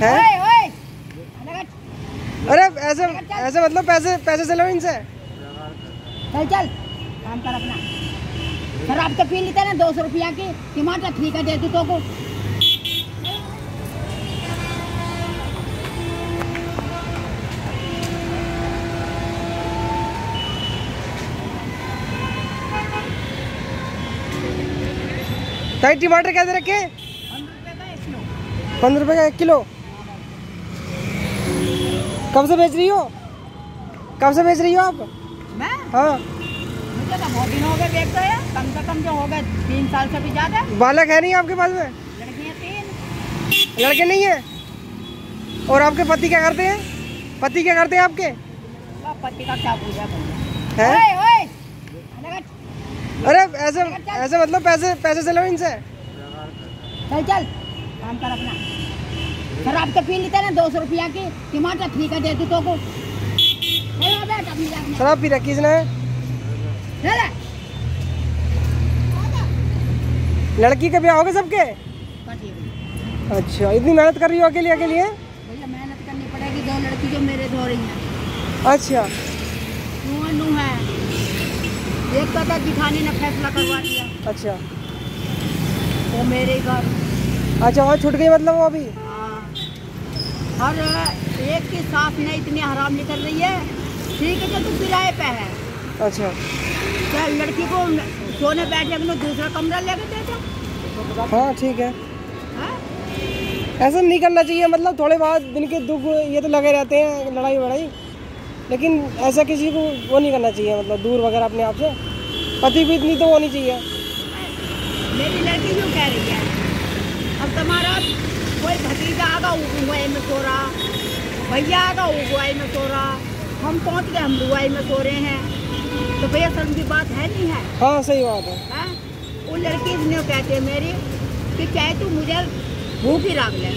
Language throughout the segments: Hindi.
है? अरे ऐसे ऐसे मतलब पैसे पैसे से लो इनसे। चल चल। काम कर अपना। शराब तो पी लेते ना दो सौ रुपया की। टमाटर ठीक है दे तू तो को ताई टमाटर कैसे रखे? पंद्रह रुपए का एक किलो। कब से बेच रही हो? कब से बेच रही हो आप? मैं? हाँ। मुझे तो बहुत दिन हो गए हैं। कम से कम जो हो गए तीन साल से भी ज़्यादा। बालक है नहीं आपके पास में? लड़कियाँ तीन। लड़के नहीं है? और आपके पति क्या करते हैं? पति क्या करते हैं आपके? पति का क्या भैया हैं? ओए ओए! अरे ऐसे ऐसे मतलब पैसे पैसे से लो इनसे। चल चल। काम कर अपना। शराब तो पी लेते ना दो सौ रुपया की। टमाटर फ्री का दे तू तो को। शराब पी रखी इसने लड़की के ब्याह हो गए सबके? अच्छा इतनी मेहनत कर रही हो अकेले अकेले भैया मेहनत करनी पड़ेगी दो लड़की जो मेरे धो रही हैं। अच्छा। है। एक तो था जिठानी ने फैसला करवा दिया। अच्छा। वो मेरे घर। अच्छा वहाँ छूट गई मतलब वो अभी? हाँ। और एक की सास ने इतनी हराम निकल रही है। ठीक है तू किराए पे है। अच्छा। क्या लड़की को सोने बैठे में दूसरा कमरा लेके दे दो? हाँ ठीक है। हाँ? ऐसा नहीं करना चाहिए मतलब थोड़े बहुत दिन के दुख ये तो लगे रहते हैं लड़ाई वड़ाई लेकिन ऐसा किसी को वो नहीं करना चाहिए मतलब दूर वगैरह अपने आप से। पति भी इतनी तो होनी चाहिए। मेरी लड़की क्यों कह रही है? अब तुम्हारा कोई भतीजा आगा उगुआई में सो रहा। भैया आगा उगुआई में सो रहा। हम पहुँच गए हम रुआई में सो रहे हैं। तो भैया शर्म की बात है नहीं है? हाँ सही बात है। हैं? वो लड़की इसने कहती है मेरी कि चाहे तू मुझे भूख ही रख ले।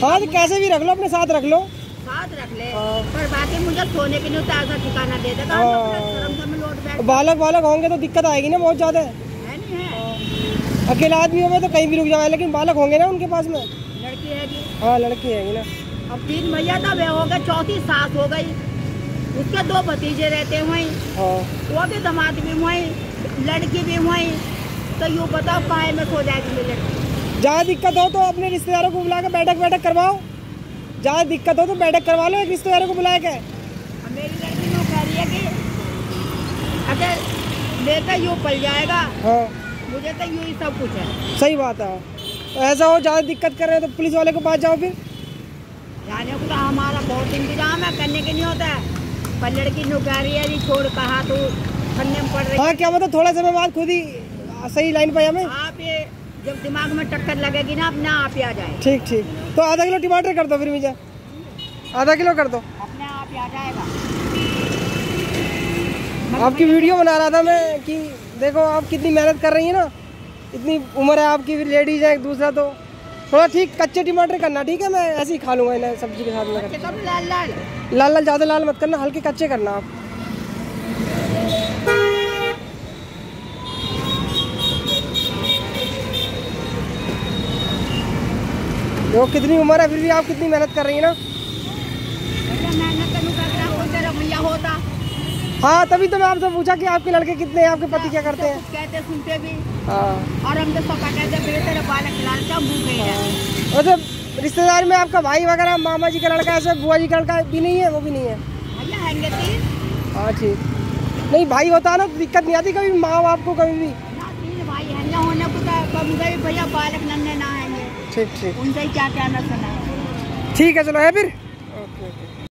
हाँ तो कैसे भी रख लो अपने साथ रख लो। साथ रख ले। हाँ। पर बाकी मुझे सोने के लिए ताज़ा ठिकाना दे देगा हाँ। बालक बालक होंगे तो दिक्कत आएगी ना बहुत ज़्यादा। है नहीं है। अकेला आदमी होगा तो कहीं भी रुक जाए लेकिन बालक होंगे ना उनके पास में? लड़की है कि हाँ लड़की है ना। अब तीन भैया था वे हो गए चौथी सास हो गई। उसके दो भतीजे रहते वहीं। हाँ। वो भी दामाद भी वहीं लड़की भी वहीं। तो यूँ बताओ पाए में सो जाएगी लड़की। ज़्यादा दिक्कत हो तो अपने रिश्तेदारों को बुला के बैठक बैठक करवाओ। ज़्यादा दिक्कत हो तो बैठक करवा लो एक रिश्तेदारों को बुला के। मेरी लड़की यूँ कह रही है कि अगर बेटा यूँ पल जाएगा हाँ। मुझे तो यूँ ही सब कुछ है। सही बात है। तो ऐसा हो ज़्यादा दिक्कत कर रहे हो तो पुलिस वाले के पास जाओ फिर। जाने को तो हमारा बहुत इंतज़ाम है करने के नहीं होता है। पर लड़की रही है छोड़ कहा तो? करने में पड़ रही हाँ क्या मतलब थोड़ा समय बाद खुद ही सही लाइन पे हमें? आप ये जब दिमाग में टक्कर लगेगी ना अपने आप ही आ जाए। ठीक ठीक। तो आधा किलो टमाटर कर दो फिर मुझे आधा किलो कर दो। अपने आप ही आ जाएगा। आपकी वीडियो बना रहा था मैं कि देखो आप कितनी मेहनत कर रही है ना। इतनी उम्र है आपकी लेडीज़ है एक दूसरा तो। थोड़ा ठीक कच्चे टमाटर करना ठीक है? मैं ऐसे ही खा लूँगा इन्हें सब्ज़ी के साथ में। लाल लाल। लाल लाल ज़्यादा लाल मत करना हल्के कच्चे करना आप। देखो कितनी उम्र है फिर भी आप कितनी मेहनत कर रही हैं ना? भैया मेहनत हाँ तभी तो मैं आपसे पूछा कि आपके लड़के कितने हैं आपके पति क्या करते हैं? कहते सुनते भी। हाँ। और हम तो सबका कहते फिर तेरे बालक लाल का मुँह गई वैसे रिश्तेदार में आपका भाई वगैरह मामा जी का लड़का ऐसे बुआ जी का लड़का भी नहीं है वो भी नहीं है? भैया हैंगे तीन हाँ ठीक। नहीं भाई होता है ना तो दिक्कत नहीं आती कभी माँ बाप को कभी भी। ना तीन भाई हैं ना होने को तो कब गए भैया बालक नन्हे ना आएँगे ठीक ठीक। उनसे क्या क्या न सुना ठीक है चलो है फिर? Okay okay.